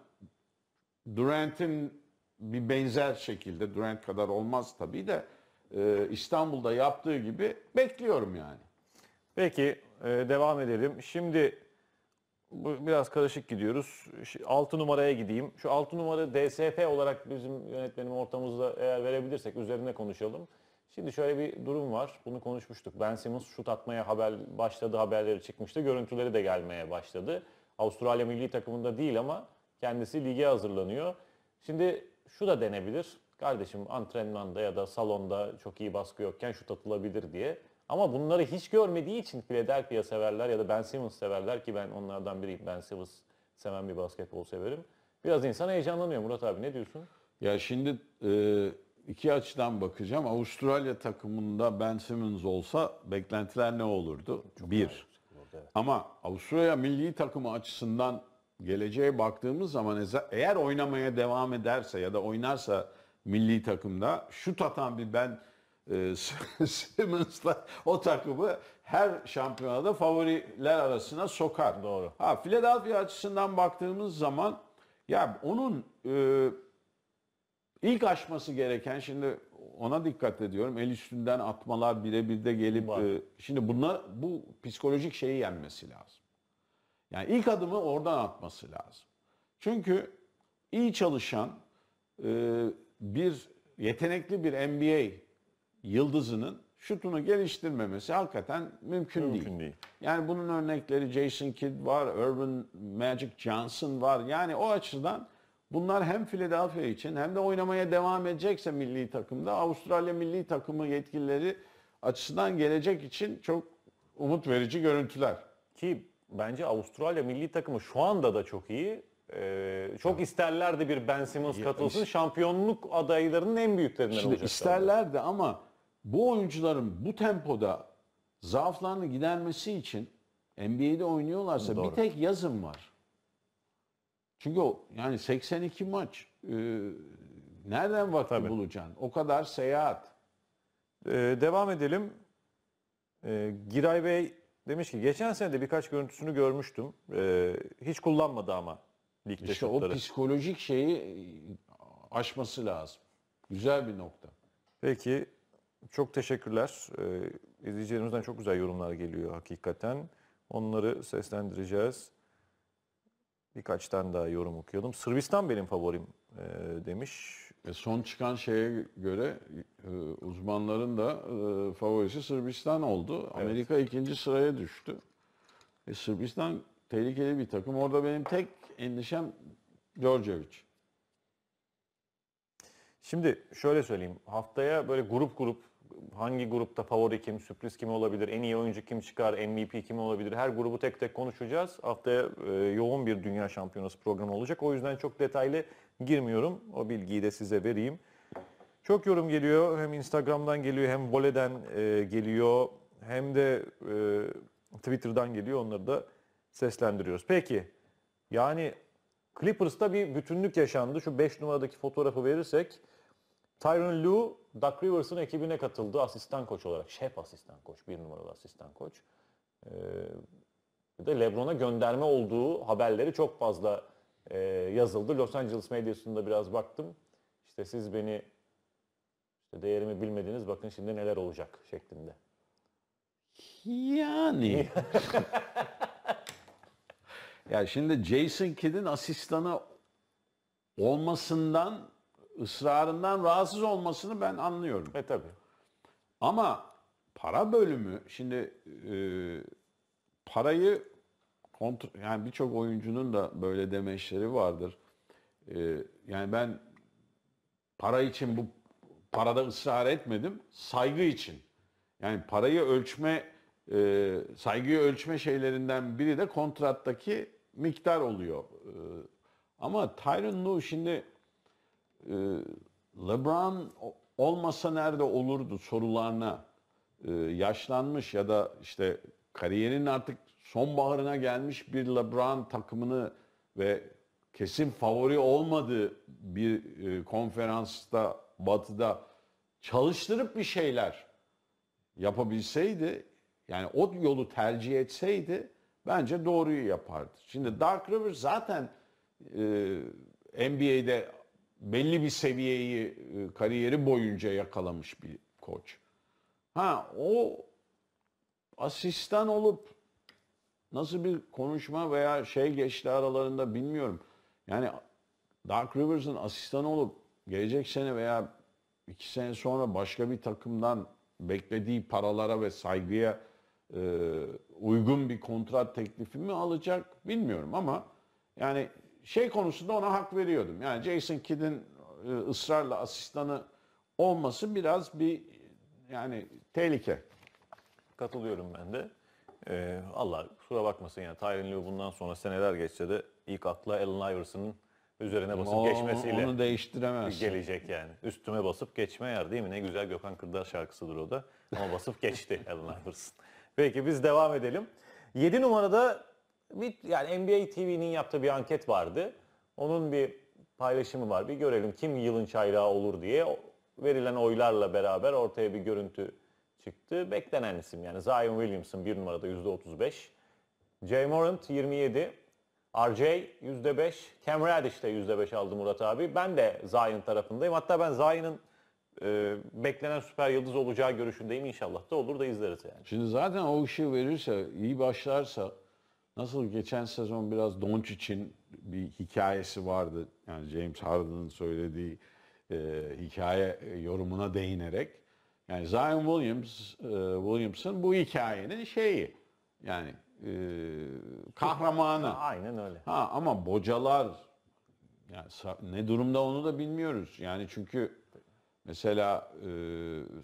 Durant'in bir benzer şekilde Durant kadar olmaz tabii de e, İstanbul'da yaptığı gibi bekliyorum yani. Peki e, devam edelim. Şimdi biraz karışık gidiyoruz. 6 numaraya gideyim. Şu 6 numara DSP olarak bizim yönetmenim ortamızda eğer verebilirsek üzerine konuşalım. Şimdi şöyle bir durum var. Bunu konuşmuştuk. Ben Simmons şut atmaya haber başladı, haberleri çıkmıştı. Görüntüleri de gelmeye başladı. Avustralya milli takımında değil ama kendisi lige hazırlanıyor. Şimdi şu da denebilir. Kardeşim antrenmanda ya da salonda çok iyi baskı yokken şut atılabilir diye. Ama bunları hiç görmediği için Philadelphia severler ya da Ben Simmons severler ki ben onlardan biriyim. Ben Simmons seven bir basketbol severim. Biraz insan heyecanlanıyor Murat abi ne diyorsun? Ya şimdi e, iki açıdan bakacağım. Avustralya takımında Ben Simmons olsa beklentiler ne olurdu? bir. Ama Avustralya milli takımı açısından geleceğe baktığımız zaman eğer oynamaya devam ederse ya da oynarsa milli takımda şut atan bir Ben e, Simmons'la o takımı her şampiyonada favoriler arasına sokar. Doğru. Ha Philadelphia açısından baktığımız zaman ya onun e, İlk aşması gereken şimdi ona dikkat ediyorum. El üstünden atmalar birebir de gelip Var. e, şimdi bunlar bu psikolojik şeyi yenmesi lazım. Yani ilk adımı oradan atması lazım. Çünkü iyi çalışan e, bir yetenekli bir NBA yıldızının şutunu geliştirmemesi hakikaten mümkün, Mümkün değil. değil. Yani bunun örnekleri Jason Kidd var, Irvin Magic Johnson var. Yani o açıdan bunlar hem Philadelphia için hem de oynamaya devam edecekse milli takımda Avustralya milli takımı yetkilileri açısından gelecek için çok umut verici görüntüler. Ki bence Avustralya milli takımı şu anda da çok iyi. Ee, çok isterlerdi bir Ben Simmons katılsın. Şampiyonluk adaylarının en büyüklerinden Şimdi olacaklar. isterlerdi ama bu oyuncuların bu tempoda zaaflarını gidermesi için NBA'de oynuyorlarsa Doğru. bir tek yazın var. Çünkü o yani 82 maç e, nereden vakti Tabii. bulacaksın? O kadar seyahat. Ee, devam edelim. Ee, Giray Bey demiş ki geçen sene de birkaç görüntüsünü görmüştüm. Ee, hiç kullanmadı ama ligde İşte o psikolojik şeyi aşması lazım. Güzel bir nokta. Peki çok teşekkürler. Ee, izleyicilerimizden çok güzel yorumlar geliyor hakikaten. Onları seslendireceğiz. Birkaç tane daha yorum okuyalım. Sırbistan benim favorim e, demiş. E son çıkan şeye göre e, uzmanların da e, favorisi Sırbistan oldu. Amerika ikinci sıraya düştü. E, Sırbistan tehlikeli bir takım. Orada benim tek endişem Djordjevic. Şimdi şöyle söyleyeyim. Haftaya böyle grup grup hangi grupta favori kim, sürpriz kim olabilir, en iyi oyuncu kim çıkar, MVP kim olabilir her grubu tek tek konuşacağız. Haftaya e, yoğun bir dünya şampiyonası programı olacak. O yüzden çok detaylı girmiyorum. O bilgiyi de size vereyim. Çok yorum geliyor. Hem Instagram'dan geliyor hem Vole'den e, geliyor. Hem de e, Twitter'dan geliyor. Onları da seslendiriyoruz. Peki yani Clippers'ta bir bütünlük yaşandı. Şu 5 numaradaki fotoğrafı verirsek Tyron Lue, Doug Rivers'ın ekibine katıldı asistan koç olarak. Şef asistan koç, bir numaralı asistan koç. Ee, bir de LeBron'a gönderme olduğu haberleri çok fazla e, yazıldı. Los Angeles medyasında biraz baktım. İşte siz beni işte değerimi bilmediniz bakın şimdi neler olacak şeklinde. Yani. ya şimdi Jason Kidd'in asistanı olmasından, ısrarından rahatsız olmasını ben anlıyorum. E tabi. Ama para bölümü şimdi e, parayı kontrol yani birçok oyuncunun da böyle demeçleri vardır. E, yani ben para için bu parada ısrar etmedim, saygı için. Yani parayı ölçme, e, saygıyı ölçme şeylerinden biri de kontrattaki miktar oluyor. E, ama Tyron Lue şimdi e, LeBron olmasa nerede olurdu sorularına e, yaşlanmış ya da işte kariyerinin artık sonbaharına gelmiş bir LeBron takımını ve kesin favori olmadığı bir e, konferansta batıda çalıştırıp bir şeyler yapabilseydi yani o yolu tercih etseydi bence doğruyu yapardı. Şimdi Dark Rivers zaten e, NBA'de belli bir seviyeyi e, kariyeri boyunca yakalamış bir koç. Ha o asistan olup nasıl bir konuşma veya şey geçti aralarında bilmiyorum. Yani Dark Rivers'ın asistanı olup gelecek sene veya iki sene sonra başka bir takımdan beklediği paralara ve saygıya e, uygun bir kontrat teklifi mi alacak bilmiyorum ama yani şey konusunda ona hak veriyordum. Yani Jason Kidd'in e, ısrarla asistanı olması biraz bir yani tehlike. Katılıyorum ben de. Ee, Allah kusura bakmasın yani Tyron Lue bundan sonra seneler geçse de ilk akla Allen Iverson'ın üzerine basıp O- geçmesiyle onu değiştiremez. gelecek yani. Üstüme basıp geçme yer değil mi? Ne güzel Gökhan Kırdar şarkısıdır o da. Ama basıp geçti Allen Iverson. Peki biz devam edelim. 7 numarada bir yani NBA TV'nin yaptığı bir anket vardı. Onun bir paylaşımı var. Bir görelim kim yılın çayrağı olur diye. Verilen oylarla beraber ortaya bir görüntü çıktı. Beklenen isim yani Zion Williamson bir numarada %35. Jay Morant 27. RJ %5. Cam Reddish de %5 aldı Murat abi. Ben de Zion tarafındayım. Hatta ben Zion'ın e, beklenen süper yıldız olacağı görüşündeyim. İnşallah da olur da izleriz yani. Şimdi zaten o ışığı verirse, iyi başlarsa nasıl geçen sezon biraz Doncic'in bir hikayesi vardı. Yani James Harden'ın söylediği e, hikaye e, yorumuna değinerek. Yani Zion Williams, e, Williamson bu hikayenin şeyi. Yani e, kahramanı. Aynen öyle. Ha ama bocalar yani ne durumda onu da bilmiyoruz. Yani çünkü mesela e,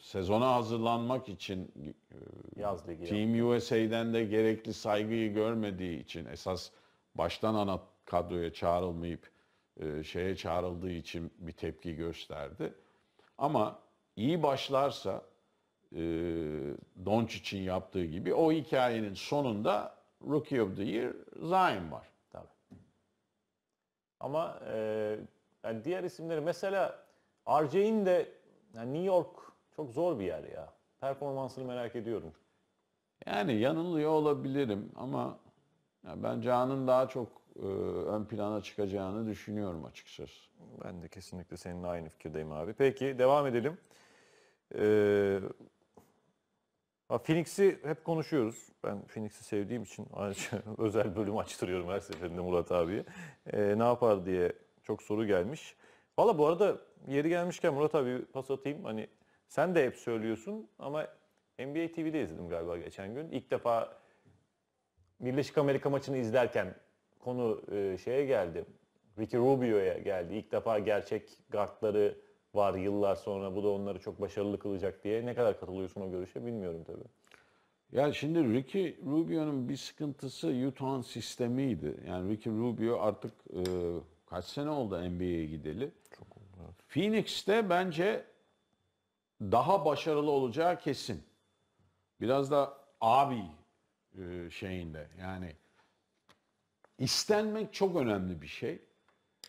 sezona hazırlanmak için e, Yaz ligi. Team USA'den de gerekli saygıyı görmediği için esas baştan ana kadroya çağrılmayıp e, şeye çağrıldığı için bir tepki gösterdi. Ama iyi başlarsa e, Doncic'in yaptığı gibi o hikayenin sonunda Rookie of the Year Zion var. Tabii. Ama e, yani diğer isimleri mesela RJ'in de yani New York çok zor bir yer ya. Performansını merak ediyorum. Yani yanılıyor olabilirim ama ya ben Can'ın daha çok e, ön plana çıkacağını düşünüyorum açıkçası. Ben de kesinlikle seninle aynı fikirdeyim abi. Peki devam edelim. Ee, Phoenix'i hep konuşuyoruz. Ben Phoenix'i sevdiğim için ayrıca özel bölüm açtırıyorum her seferinde Murat abiye. Ee, ne yapar diye çok soru gelmiş. Valla bu arada yeri gelmişken Murat abi pas atayım. Hani sen de hep söylüyorsun ama NBA TV'de izledim galiba geçen gün. İlk defa Birleşik Amerika maçını izlerken konu e, şeye geldi. Ricky Rubio'ya geldi. İlk defa gerçek guardları var yıllar sonra. Bu da onları çok başarılı kılacak diye. Ne kadar katılıyorsun o görüşe bilmiyorum tabii. Ya şimdi Ricky Rubio'nun bir sıkıntısı Utah'ın sistemiydi. Yani Ricky Rubio artık e, kaç sene oldu NBA'ye gideli. Phoenix'te bence daha başarılı olacağı kesin. Biraz da abi e, şeyinde yani istenmek çok önemli bir şey.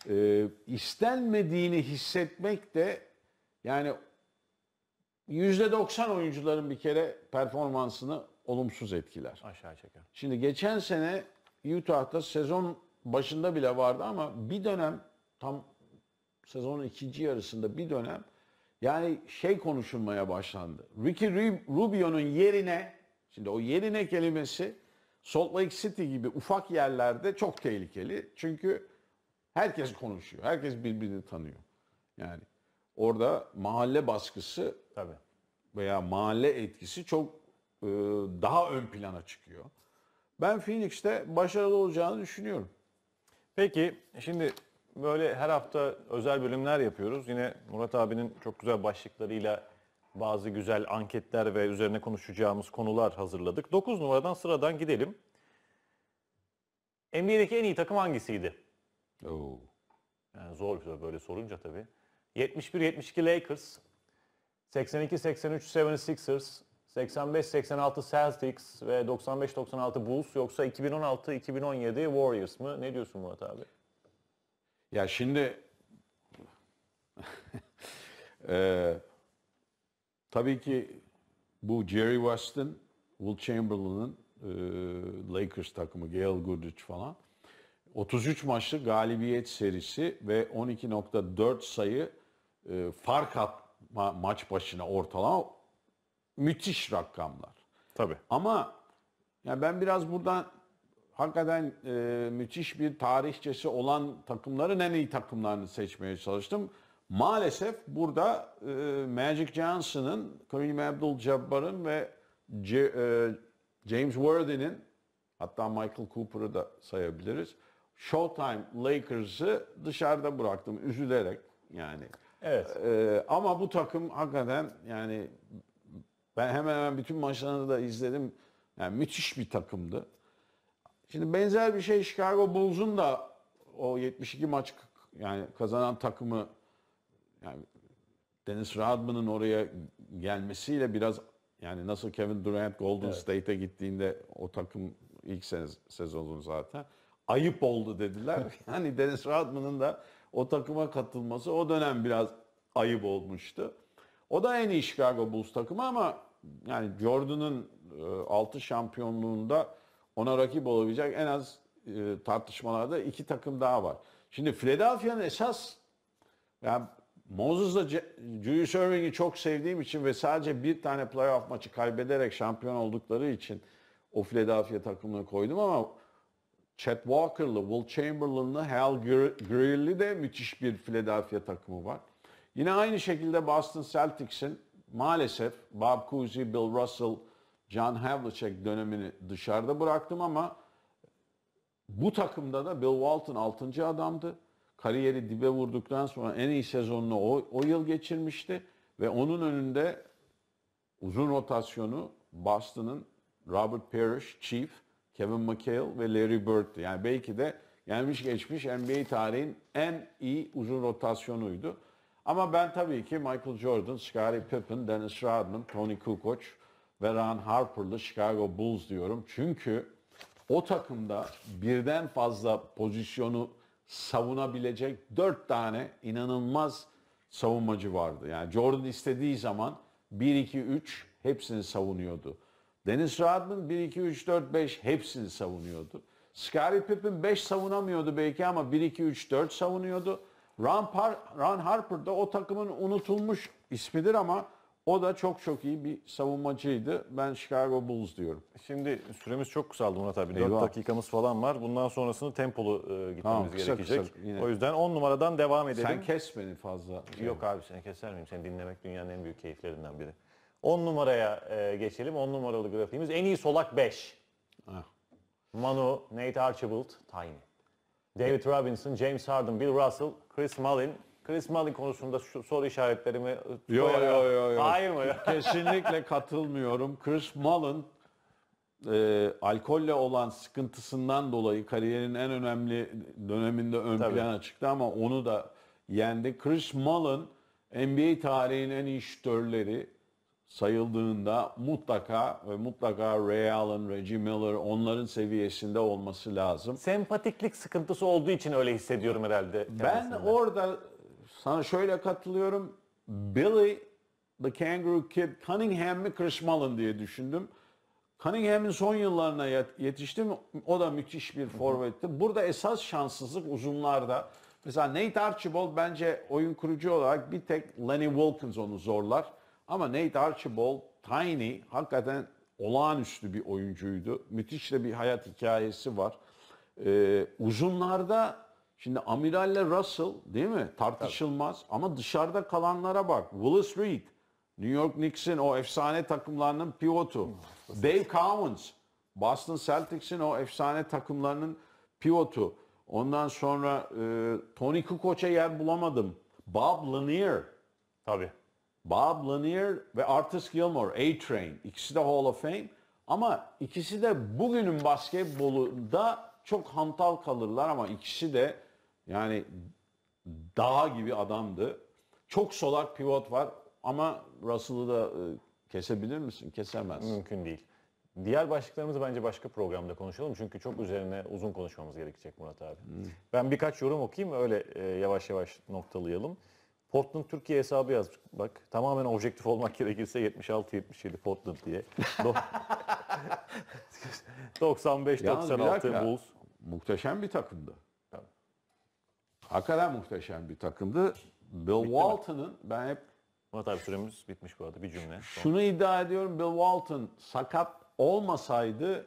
E, istenmediğini hissetmek de yani %90 oyuncuların bir kere performansını olumsuz etkiler. Aşağı çeker. Şimdi geçen sene Utah'ta sezon başında bile vardı ama bir dönem tam sezonun ikinci yarısında bir dönem yani şey konuşulmaya başlandı. Ricky Ru- Rubio'nun yerine şimdi o yerine kelimesi Salt Lake City gibi ufak yerlerde çok tehlikeli. Çünkü herkes konuşuyor. Herkes birbirini tanıyor. Yani orada mahalle baskısı Tabii. veya mahalle etkisi çok e, daha ön plana çıkıyor. Ben Phoenix'te başarılı olacağını düşünüyorum. Peki şimdi böyle her hafta özel bölümler yapıyoruz. Yine Murat abinin çok güzel başlıklarıyla bazı güzel anketler ve üzerine konuşacağımız konular hazırladık. 9 numaradan sıradan gidelim. NBA'deki en iyi takım hangisiydi? Oo. Yani zor bir soru böyle sorunca tabii. 71-72 Lakers, 82-83 76ers, 85-86 Celtics ve 95-96 Bulls yoksa 2016-2017 Warriors mı? Ne diyorsun Murat abi? Ya şimdi Eee, tabii ki bu Jerry West'in, Will Chamberlain'ın eee, Lakers takımı, Gail Goodrich falan 33 maçlık galibiyet serisi ve 12.4 sayı eee, fark atma maç başına ortalama müthiş rakamlar. Tabii. Ama ya ben biraz buradan hakikaten e, müthiş bir tarihçesi olan takımların en iyi takımlarını seçmeye çalıştım. Maalesef burada e, Magic Johnson'ın, Kareem Abdul-Jabbar'ın ve C- e, James Worthy'nin hatta Michael Cooper'ı da sayabiliriz. Showtime Lakers'ı dışarıda bıraktım üzülerek yani. Evet. Ee, ama bu takım hakikaten yani ben hemen hemen bütün maçlarını da izledim. Yani müthiş bir takımdı. Şimdi benzer bir şey Chicago Bulls'un da o 72 maç yani kazanan takımı yani Dennis Rodman'ın oraya gelmesiyle biraz yani nasıl Kevin Durant Golden State'e gittiğinde o takım ilk se- sezonu zaten ayıp oldu dediler. Yani Dennis Rodman'ın da o takıma katılması o dönem biraz ayıp olmuştu. O da en iyi Chicago Bulls takımı ama yani Jordan'ın 6 şampiyonluğunda ona rakip olabilecek en az e, tartışmalarda iki takım daha var. Şimdi Philadelphia'nın esas yani Moses'la Julius Erving'i çok sevdiğim için ve sadece bir tane playoff maçı kaybederek şampiyon oldukları için o Philadelphia takımını koydum ama Chet Walker'lı, Will Chamberlain'lı, Hal Gr- Greer'li de müthiş bir Philadelphia takımı var. Yine aynı şekilde Boston Celtics'in maalesef Bob Cousy, Bill Russell, John Havlicek dönemini dışarıda bıraktım ama bu takımda da Bill Walton 6. adamdı. Kariyeri dibe vurduktan sonra en iyi sezonunu o, o yıl geçirmişti. Ve onun önünde uzun rotasyonu Boston'ın Robert Parrish, Chief, Kevin McHale ve Larry Bird'tü. Yani belki de gelmiş geçmiş NBA tarihin en iyi uzun rotasyonuydu. Ama ben tabii ki Michael Jordan, Scottie Pippen, Dennis Rodman, Tony Kukoc ve Ron Harper'lı Chicago Bulls diyorum. Çünkü o takımda birden fazla pozisyonu savunabilecek dört tane inanılmaz savunmacı vardı. Yani Jordan istediği zaman 1-2-3 hepsini savunuyordu. Dennis Rodman 1-2-3-4-5 hepsini savunuyordu. Scottie Pippen 5 savunamıyordu belki ama 1-2-3-4 savunuyordu. Ron, Par- Ron Harper da o takımın unutulmuş ismidir ama o da çok çok iyi bir savunmacıydı. Ben Chicago Bulls diyorum. Şimdi süremiz çok kısaldı Murat abi. 4 Eyvah. dakikamız falan var. Bundan sonrasını tempolu e, gitmemiz Tamam, kısa gerekecek. kısa yine. O yüzden 10 numaradan devam edelim. Sen kes beni fazla. Yok abi seni keser miyim? Seni dinlemek dünyanın en büyük keyiflerinden biri. 10 numaraya e, geçelim. 10 numaralı grafiğimiz. En iyi solak 5. Ah. Manu, Nate Archibald, Tiny. David Robinson, James Harden, Bill Russell, Chris Mullin. Chris Mullin konusunda şu soru işaretlerimi Yo koyarak- yo yo yo. Hayır mı? Kesinlikle katılmıyorum. Chris Mullin e, alkolle olan sıkıntısından dolayı kariyerin en önemli döneminde ön Tabii. plana çıktı ama onu da yendi. Chris Mullin NBA tarihinin en iyi şütörleri sayıldığında mutlaka ve mutlaka Ray Allen, Reggie Miller onların seviyesinde olması lazım. Sempatiklik sıkıntısı olduğu için öyle hissediyorum herhalde. Ben kendisinde. orada sana şöyle katılıyorum. Billy the Kangaroo Kid Cunningham mi Chris Mullin diye düşündüm. Cunningham'in son yıllarına yet- yetiştim. O da müthiş bir forvetti. Burada esas şanssızlık uzunlarda. Mesela Nate Archibald bence oyun kurucu olarak bir tek Lenny Wilkins onu zorlar. Ama Nate Archibald, Tiny hakikaten olağanüstü bir oyuncuydu. Müthiş de bir hayat hikayesi var. Ee, uzunlarda şimdi Amiral'le Russell değil mi? Tartışılmaz. Ama dışarıda kalanlara bak. Willis Reed, New York Knicks'in o efsane takımlarının pivotu. Dave Cowens, Boston Celtics'in o efsane takımlarının pivotu. Ondan sonra e, Tony Kukoc'a yer bulamadım. Bob Lanier, Tabii. Bob Lanier ve Artis Gilmore, A-Train. İkisi de Hall of Fame. Ama ikisi de bugünün basketbolunda çok hantal kalırlar ama ikisi de yani dağ gibi adamdı. Çok solak pivot var ama Russell'ı da e, kesebilir misin? Kesemez. Mümkün değil. Diğer başlıklarımızı bence başka programda konuşalım. Çünkü çok üzerine uzun konuşmamız gerekecek Murat abi. Ben birkaç yorum okuyayım öyle e, yavaş yavaş noktalayalım. Portland Türkiye hesabı yazmış. Bak tamamen objektif olmak gerekirse 76-77 Portland diye. Do- 95-96 Bulls. Muhteşem bir takımdı. Hakikaten muhteşem bir takımdı. Bill Walton'ın ben hep Murat abi süremiz bitmiş bu arada bir cümle. Son. şunu iddia ediyorum. Bill Walton sakat olmasaydı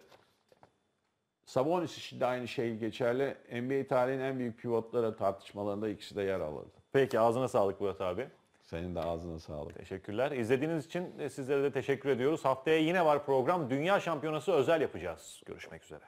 Sabonis için de aynı şey geçerli. NBA tarihinin en büyük pivotları tartışmalarında ikisi de yer alırdı. Peki ağzına sağlık Murat abi. Senin de ağzına sağlık. Teşekkürler. İzlediğiniz için sizlere de teşekkür ediyoruz. Haftaya yine var program. Dünya Şampiyonası özel yapacağız. Görüşmek üzere.